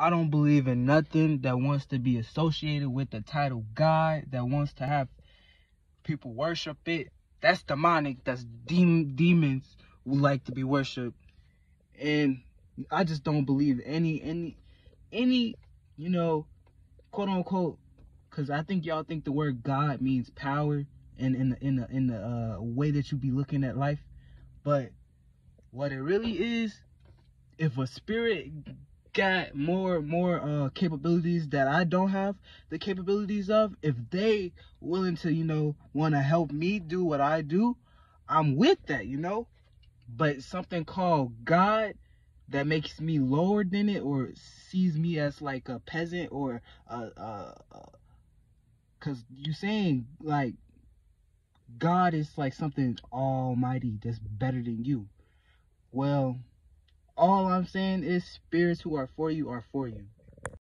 I don't believe in nothing that wants to be associated with the title God, that wants to have people worship it. That's demonic. That's dem- demons would like to be worshipped. And I just don't believe any any any, you know, quote unquote cuz I think y'all think the word God means power and in the in the in the uh, way that you be looking at life. But what it really is if a spirit got more more uh capabilities that I don't have the capabilities of, if they willing to, you know, want to help me do what I do, I'm with that, you know? But something called God that makes me lower than it or sees me as like a peasant or uh uh, uh cuz you saying like God is like something almighty that's better than you. Well, all I'm saying is spirits who are for you are for you.